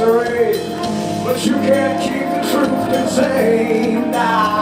misery, but you can't keep the truth contained. Nah.